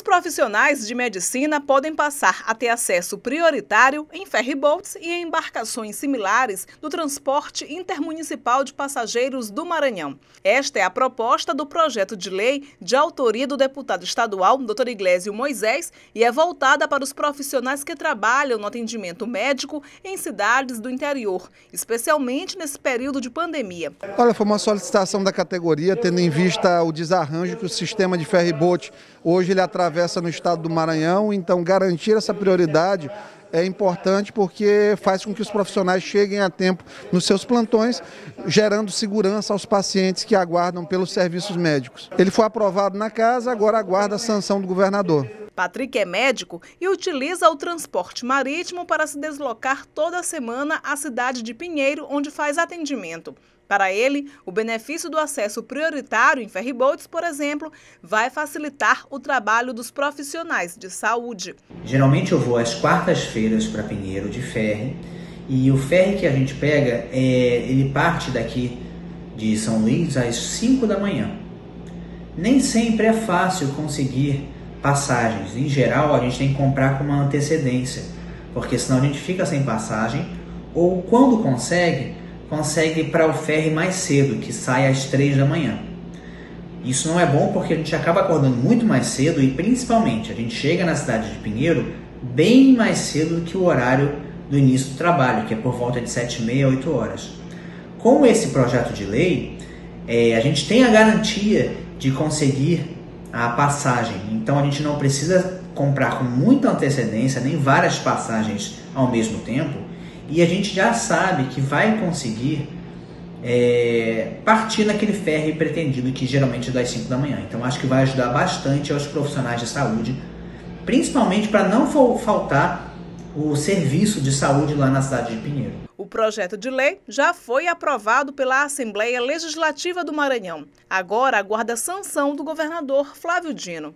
Os profissionais de medicina podem passar a ter acesso prioritário em ferryboats e em embarcações similares do transporte intermunicipal de passageiros do Maranhão. Esta é a proposta do projeto de lei de autoria do deputado estadual, Dr. Iglesio Moisés, e é voltada para os profissionais que trabalham no atendimento médico em cidades do interior, especialmente nesse período de pandemia. Olha, foi uma solicitação da categoria, tendo em vista o desarranjo que o sistema de ferryboat hoje ele atravessa no estado do Maranhão, então garantir essa prioridade é importante porque faz com que os profissionais cheguem a tempo nos seus plantões, gerando segurança aos pacientes que aguardam pelos serviços médicos. Ele foi aprovado na casa, agora aguarda a sanção do governador. Patrick é médico e utiliza o transporte marítimo para se deslocar toda semana à cidade de Pinheiro, onde faz atendimento. Para ele, o benefício do acesso prioritário em ferryboats, por exemplo, vai facilitar o trabalho dos profissionais de saúde. Geralmente eu vou às quartas-feiras para Pinheiro de ferry e o ferry que a gente pega, é, ele parte daqui de São Luís às 5 da manhã. Nem sempre é fácil conseguir passagens. Em geral, a gente tem que comprar com uma antecedência, porque senão a gente fica sem passagem ou quando consegue, consegue para o ferry mais cedo, que sai às 3 da manhã. Isso não é bom porque a gente acaba acordando muito mais cedo e principalmente a gente chega na cidade de Pinheiro bem mais cedo do que o horário do início do trabalho, que é por volta de 7 e meia, 8 horas. Com esse projeto de lei, é, a gente tem a garantia de conseguir a passagem, então a gente não precisa comprar com muita antecedência nem várias passagens ao mesmo tempo e a gente já sabe que vai conseguir é, partir naquele ferry pretendido que geralmente é das 5 da manhã. Então acho que vai ajudar bastante aos profissionais de saúde, principalmente para não faltar o serviço de saúde lá na cidade de Pinheiro. O projeto de lei já foi aprovado pela Assembleia Legislativa do Maranhão. Agora aguarda sanção do governador Flávio Dino.